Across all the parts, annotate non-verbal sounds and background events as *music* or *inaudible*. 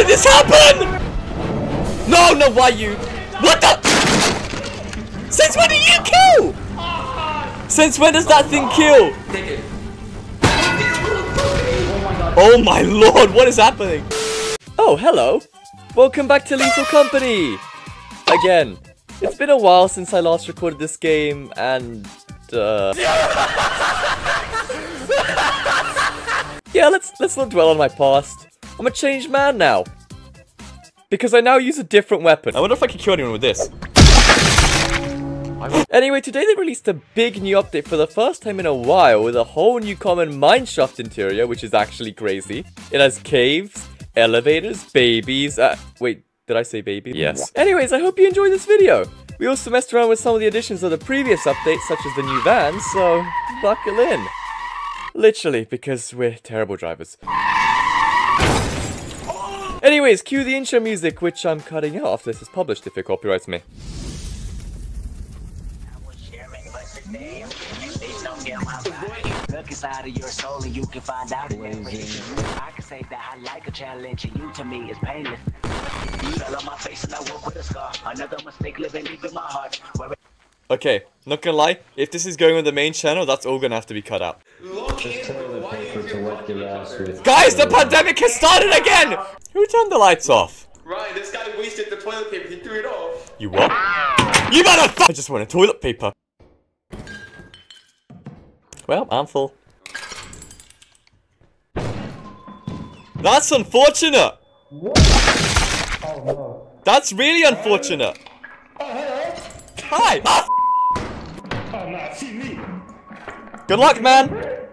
did this happen? No, no, why you? What the? Since when did you kill? Since when does that thing kill? Oh my lord, what is happening? Oh, hello. Welcome back to Lethal Company. Again, it's been a while since I last recorded this game and uh *laughs* Yeah, let's let's not dwell on my past. I'm a changed man now. Because I now use a different weapon. I wonder if I can kill anyone with this. Anyway, today they released a big new update for the first time in a while with a whole new common mineshaft interior, which is actually crazy. It has caves, elevators, babies, uh, wait, did I say baby? Yes. Anyways, I hope you enjoyed this video. We also messed around with some of the additions of the previous updates, such as the new vans, so buckle in. Literally, because we're terrible drivers. Anyways, cue the intro music, which I'm cutting out after this is published if it copyrights me. Inside of your soul and you can find out. I can say that I like a challenge and you to me is painless. Fell on my face and I woke with a scar. Another mistake living deep in my heart. Okay, not gonna lie, if this is going on the main channel, that's all gonna have to be cut out. Lock in, bro. To wipe your ass with. Guys, the pandemic has started again! Who turned the lights off? Right, this guy wasted the toilet paper. He threw it off. You what? You motherfucker! I just wanted toilet paper. Well, I'm full. That's unfortunate! Oh no. That's really unfortunate! Hi! Ah! Oh no, see me. Good luck, man!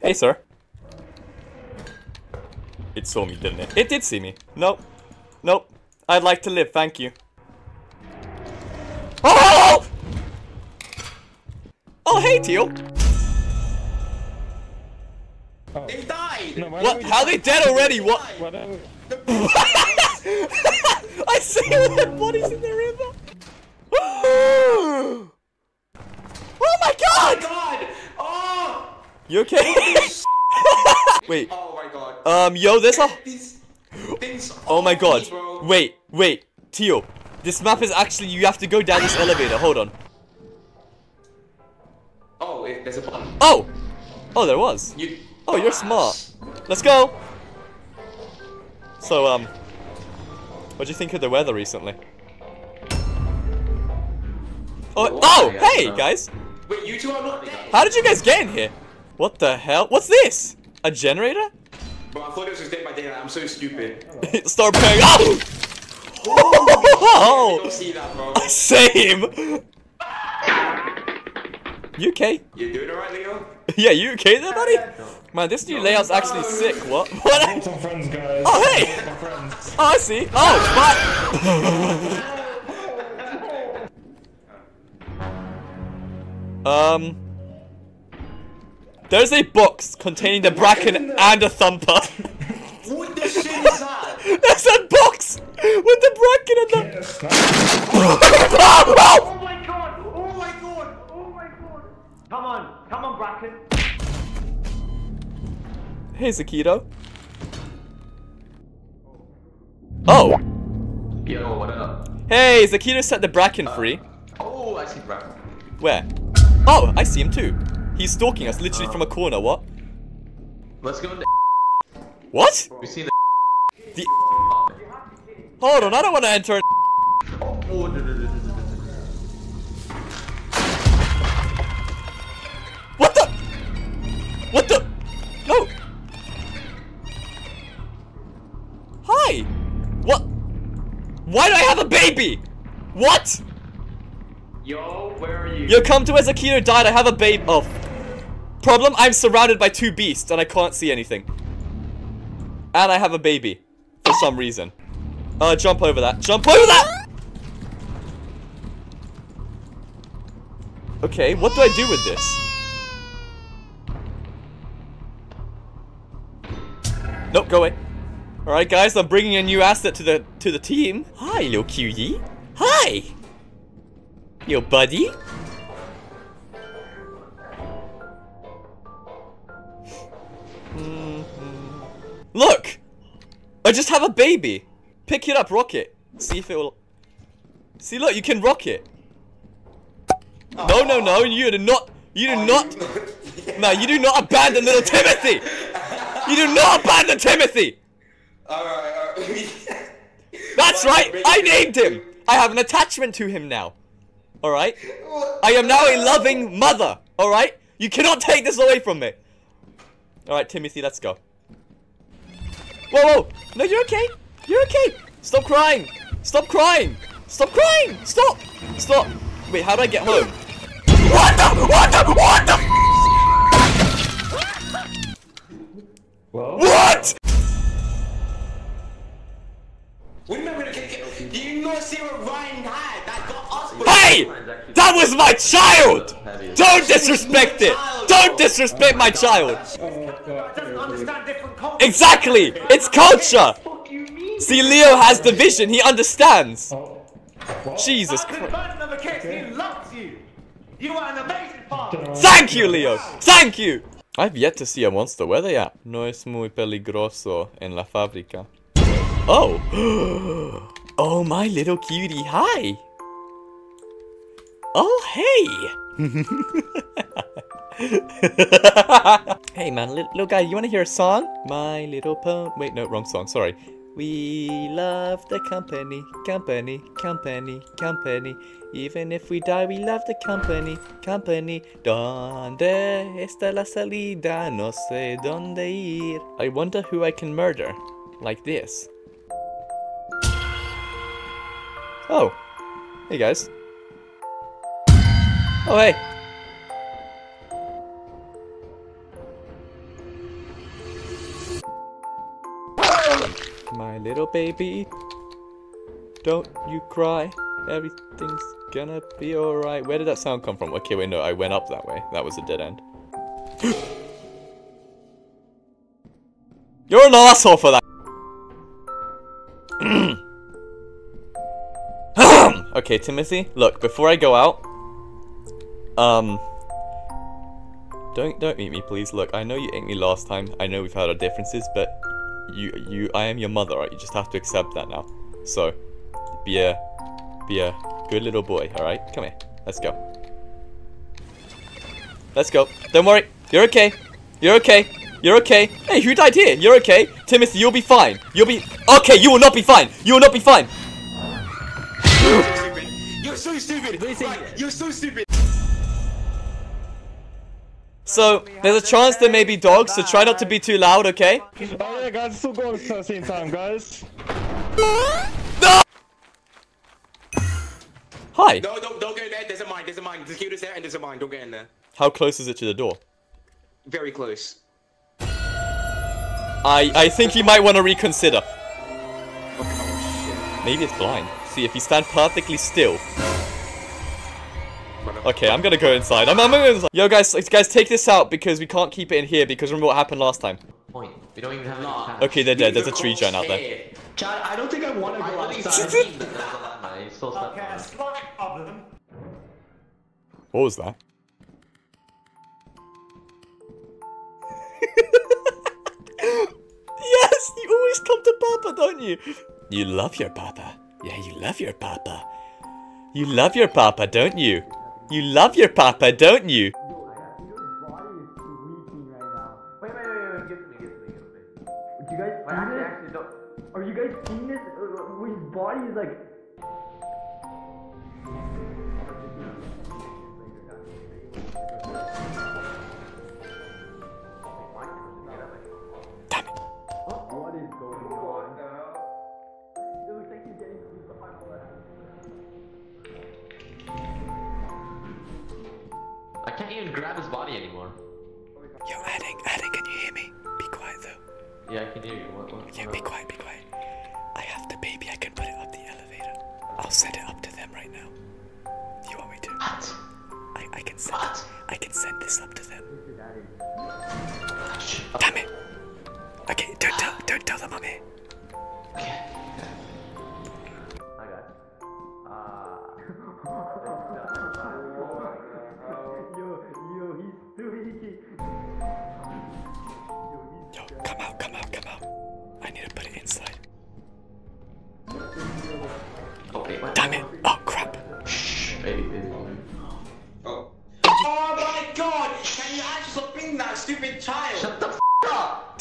Hey, sir. It saw me, didn't it? It did see me. Nope. Nope. I'd like to live, thank you. Oh! Oh, hey, Teal. They died. No, why What? don't we How they dead already? What? Why. *laughs* I see all their bodies in the river. *gasps* oh my god! Oh my God. Oh. You okay? *laughs* Wait. My god. Um, yo, there's a. Oh my god. Wait, wait. Teal. This map is actually. You have to go down this elevator. Hold on. Oh, wait, there's a button. Oh! Oh, there was. You. Oh, you're smart. Let's go! So, um. What do you think of the weather recently? Oh, oh, yeah, hey, no. guys! Wait, you two are not dead. How did you guys get in here? What the hell? What's this? A generator? Bro, I thought it was just dead by daylight. I'm so stupid. *laughs* Start paying. Oh! I don't oh! see that, bro. Same! *laughs* You okay? You doing alright, Leo? *laughs* Yeah, you okay there, buddy? Man, this new layout's actually sick. What? What? Got some friends, guys. Oh, hey! Some friends. Oh, I see. Oh, fuck. um. There's a box containing the bracken and a thumper. What the shit is that? *laughs* There's a box with the bracken and the. Yes. Oh, *laughs* my god! Oh my god! Oh my god! Come on, come on, Bracken. Hey, Zakito. Oh. Yo, what up? Hey, Zakito set the bracken free. Uh, oh, I see bracken. Where? Oh, I see him too. He's stalking us literally oh. from a corner. What? Let's go in the. What? We see the. The. Hold on, I don't want to enter. Oh, no, no, no. What the? What the? No. Hi. What? Why do I have a baby? What? Yo, where are you? You come to as Akira died. I have a baby. Oh. Problem? I'm surrounded by two beasts and I can't see anything. And I have a baby. For some reason. Uh, jump over that. Jump over that! Okay, what do I do with this? Nope, go away. Alright guys, I'm bringing a new asset to the to the team. Hi, little cutie. Hi! Yo, buddy. Look! I just have a baby! Pick it up, rock it. See if it will... See, look, you can rock it. No, no, no, you do not... You do not... *laughs* No, you do not abandon little Timothy! You do not abandon Timothy! Alright, alright. That's right, I named him! I have an attachment to him now. Alright? I am now a loving mother, alright? You cannot take this away from me. Alright, Timothy, let's go. Whoa, whoa! No, you're okay! You're okay! Stop crying! Stop crying! Stop crying! Stop! Stop! Wait, how do I get home? What the? What the? What the? Well, What? When am I you not see what Ryan had? That got us. Hey! That was my child! Don't disrespect it! Don't disrespect my child! Doesn't understand different culture. Exactly! It's culture! Fuck you mean? See, Leo has the vision, he understands! Jesus Christ. burden of a kiss, he loves you. You are an amazing father. Thank you, Leo! Thank you! I've yet to see a monster. Where they at? No es muy peligroso en la fábrica. Oh! *gasps* *gasps* Oh, my little cutie. Hi! Oh, hey! *laughs* hey, man, li- little guy, you want to hear a song? My little pony. Wait, no, wrong song. Sorry. We love the company, company, company, company. Even if we die, we love the company, company. ¿Dónde está la salida? No sé dónde ir. I wonder who I can murder. Like this. Oh. Hey, guys. Oh, hey. My little baby, don't you cry. Everything's gonna be alright. Where did that sound come from? Okay, wait, no, I went up that way. That was a dead end. *gasps* You're an asshole for that. *clears throat* okay, Timothy, look, before I go out, um, don't don't eat me, please. Look, I know you ate me last time. I know we've had our differences, but you you I am your mother, right? You just have to accept that now. So, be a be a good little boy, all right? Come here. Let's go. Let's go. Don't worry. You're okay. You're okay. You're okay. Hey, who died here? You're okay. Timothy, you'll be fine. You'll be okay. You will not be fine. You will not be fine. You're so stupid. Right, you're so stupid. So, there's a chance there may be dogs, so try not to be too loud, okay? oh yeah, guys, still going at the same time, guys. No! Hi. No, don't, don't go in there. There's a mine. There's a mine. The computer's there and there's a mine. Don't get in there. How close is it to the door? Very close. I I think you might want to reconsider. Oh, Maybe it's blind. See, if you stand perfectly still. Okay, I'm gonna go inside. I'm, I'm gonna go inside. Yo, guys, guys, take this out because we can't keep it in here because remember what happened last time. Point. We don't even have any Okay, they're dead. There's a tree giant out there. Chad, I don't think I want to go I outside. think there's a landmine. Okay, a slight problem. What was that? *laughs* yes, you always come to Papa, don't you? You love your Papa. Yeah, you love your Papa. You love your Papa, don't you? You love your Papa, don't you? Are you guys seeing this? Uh, His body is like. Hear you. What, what, Yeah, what be else? quiet, be quiet. I have the baby, I can put it up the elevator. I'll send it up to them right now. You want me to? What? I, I can send What? I can send this up to them. Damn it! Okay, don't tell don't tell them I'm here.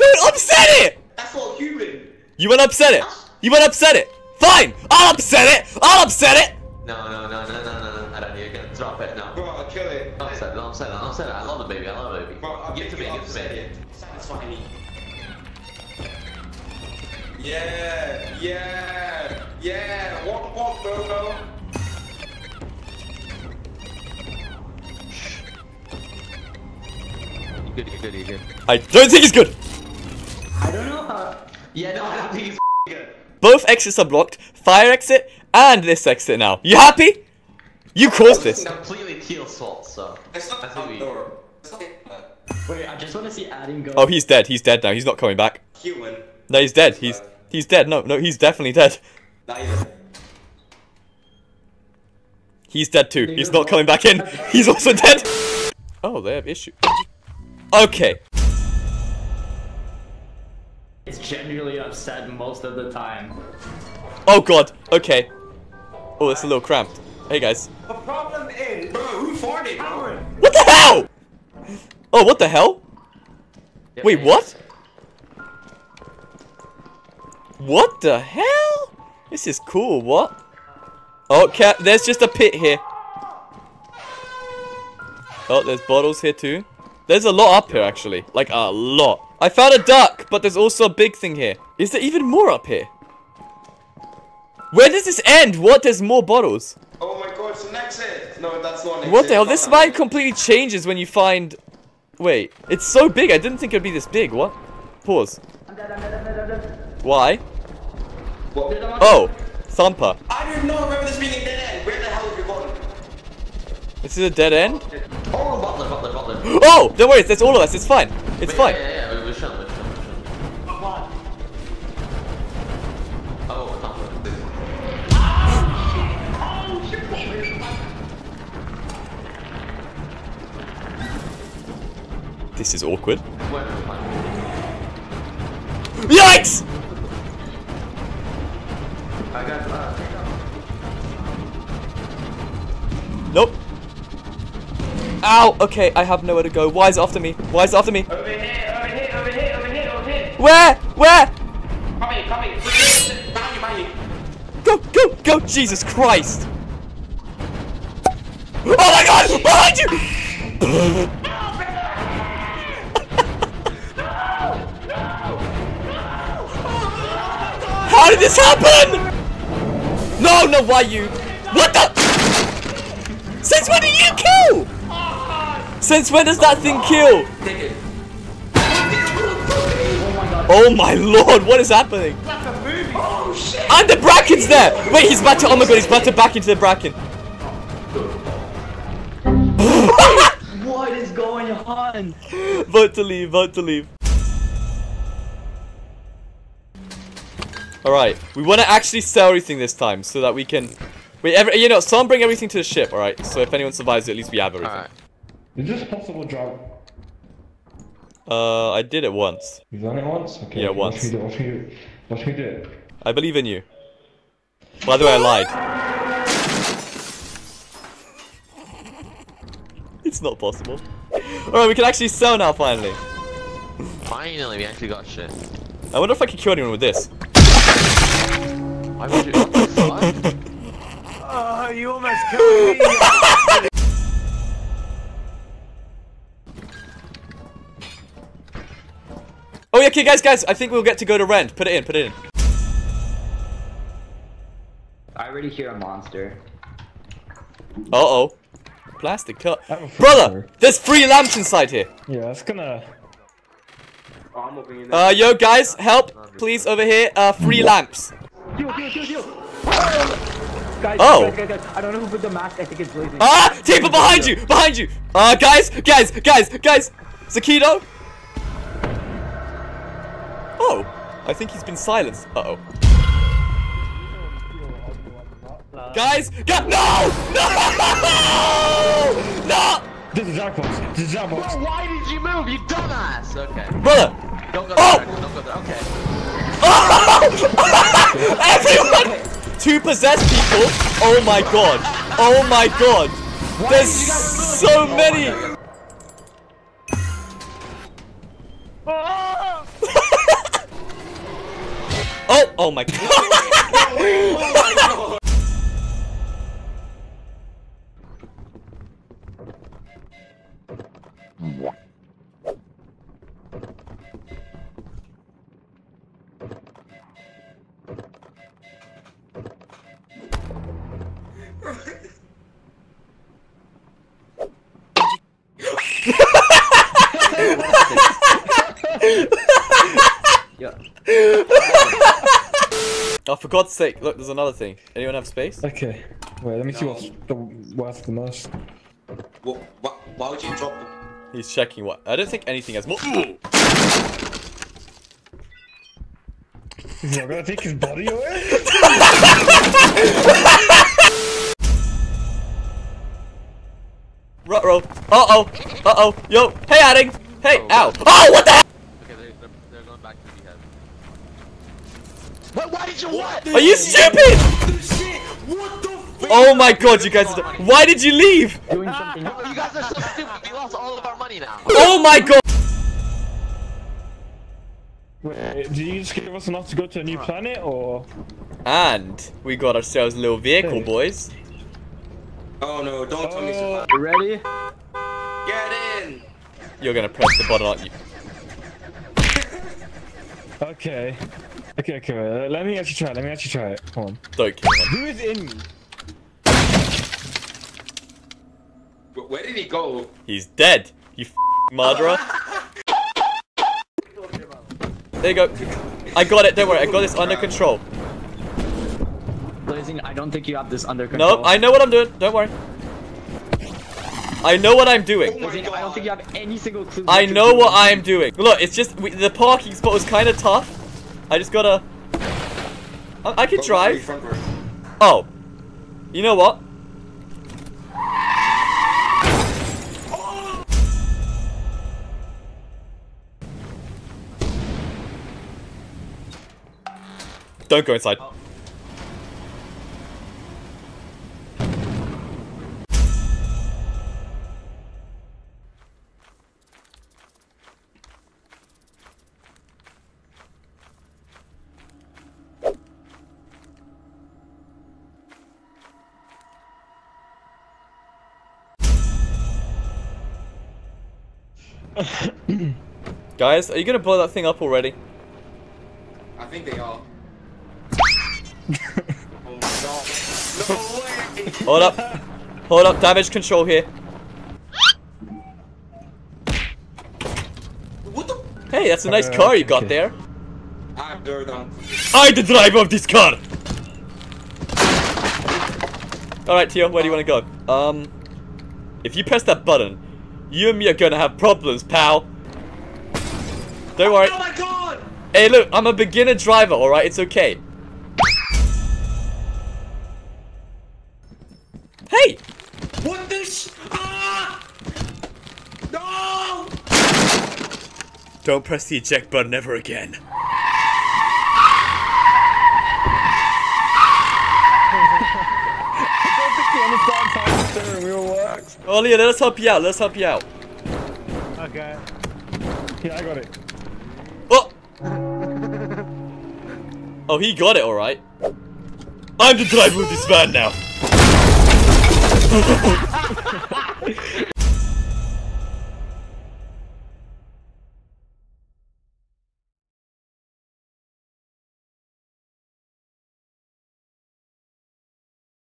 Up! Don't upset it! That's not human. You wanna upset it? You wanna upset it? Fine! I'll upset it! I'll upset it! No, no, no, no, no, no, no. I don't need it. Drop it. No. Bro, I'll kill it. Don't upset it. Don't upset it. Don't upset it. I love the baby. I love the baby. Bro, I'll Give it to me. Give it to me. it. Satisfy me. Yeah, yeah, yeah. Walk, walk, bro, bro. You're good. You're good. You're good. I don't think it's good! I don't know how. Yeah, no, I don't think *laughs* he's good. Both exits are blocked. Fire exit and this exit now. You happy? You caused this. Completely teal salt, so. It's not That's outdoor. It's not Wait, I just want to see Adam go. Oh, he's dead. He's dead now. He's not coming back. human. No, he's dead. He's he's dead. No, no, he's definitely dead. He's dead too. He's not coming back in. He's also dead. Oh, they have issue. Okay. It's genuinely upset most of the time. Oh god. Okay. Oh, it's a little cramped. Hey guys. The problem is, Bro, who farted, bro? Aaron, What the hell? Oh, what the hell? Wait, what? What the hell? This is cool. What? Oh, cat. There's just a pit here. Oh, there's bottles here too. There's a lot up here actually. Like a lot. I found a duck, but there's also a big thing here. Is there even more up here? Where does this end? What? There's more bottles. Oh my god, it's an exit. No, that's not an What the hell? This mine completely changes when you find... Wait, it's so big. I didn't think it'd be this big. What? Pause. I'm dead, I'm dead, I'm dead, I'm dead. Why? What? Oh, Thumper. I did not remember this being a dead end. Where the hell is your bottom? This is a dead end? Oh, Butler, Butler, Butler. *gasps* Oh, don't worry. There's all of us. It's fine. It's Wait, fine. Yeah, yeah, yeah. This is awkward. Where are we playing? Yikes! I got. Nope. Ow. Okay, I have nowhere to go. Why is it after me? Why is it after me? over here, over here, over here, over here, over here. Where? Where? Come here, come here. Behind you, behind you. Go, go, go! Jesus Christ! Oh my God! Behind you! How did this happen? No, no, why you? What the? Since when do you kill? Since when does that thing kill? Oh my lord, what is happening? Oh shit. And the bracken's there! Wait, he's about to, oh my god, he's about to back into the bracken. What is going on? vote to leave, vote to leave. Alright, we want to actually sell everything this time so that we can... Wait, every, you know, someone bring everything to the ship, alright? So if anyone survives it, at least we have everything. Alright. Is this possible drop? Uh, I did it once. You've done it once? Okay. Yeah, watch once. me do it, Watch me do it. Watch me do it. I believe in you. By the way, I lied. it's not possible. Alright, we can actually sell now, finally. Finally, we actually got shit. I wonder if I can kill anyone with this. Why would you? What the? Oh, you almost killed me. *laughs* Oh yeah, okay, guys, guys, I think we'll get to go to rent. Put it in, put it in. I already hear a monster. Uh-oh. Plastic cup. I have a free Brother, sword. there's three lamps inside here. Yeah, it's gonna. Oh, I'm opening it. Uh, yo, guys, help, please, over here. Uh, three lamps. Guys, Oh. guys, guys, guys, I don't know who put the mask. I think it's blazing. Ah, Taper behind you, behind you. Uh, guys, guys, guys, guys. Zakito. Oh, I think he's been silenced. Uh-oh. Guys, guys, no, no, no, This is Jackbox. This is Jackbox. Why did you move, you dumbass? Okay. brother. Don't go Oh! Don't go there. Okay. *laughs* Everyone! Two possessed people? Oh my god. Oh my god. There's so many. *laughs* oh, oh my god. Yeah. *laughs* God's sake, look, there's another thing. Anyone have space? Okay. Wait, let me see what's the worth the most. Wha- wha- Why would you drop them? He's checking what? I don't think anything has more. He's *laughs* not gonna take his body away? *laughs* Ruh-roh. Uh-oh. Uh-oh. Yo. Hey, Adding. Hey. Oh, Ow. Oh, what the Okay, they, they're, they're going back to the head. What? Why did you what? Are you stupid? Shit! What the fuck? Oh my god, you guys are... Why did you leave? Doing. *laughs* You guys are so stupid. We lost all of our money now. Oh my god. Wait, did you just give us enough to go to a new planet, or...? And we got ourselves a little vehicle, boys. Oh no! Don't tell me Oh. so. You ready? Get in. You're gonna press the button, aren't you? Okay. Okay, okay, let me actually try it, let me actually try it. Come on. Don't kill him. Who is in me? Where did he go? He's dead. You f murderer. There you go. I got it. Don't worry. I got this under control. Blazing, I don't think you have this under control. Nope. I know what I'm doing. Don't worry. I know what I'm doing. Oh Blazing, I don't think you have any single clue. I know what I'm doing. Look, it's just we, the parking spot was kind of tough. I just gotta. I, I can drive. Oh, you know what? Don't go inside. Guys, are you gonna blow that thing up already? I think they are. oh my. No! Hold up. Hold up. Damage control here. What the? Hey, that's a nice Uh, car you got okay. there. I'm Durdan. I the driver of this car. Alright, Tio, where do you want to go? Um, if you press that button, you and me are gonna have problems, pal. Don't worry. Oh my god! Hey, look, I'm a beginner driver, alright? It's okay. Hey! What the sh? Ah! No! Don't press the eject button ever again. *laughs* I don't think you understand how the steering wheel works. Oh, Leah, let us help you out. Let us help you out. Okay. Yeah, I got it. Oh, he got it, alright. I'm the driver of this van now. *laughs*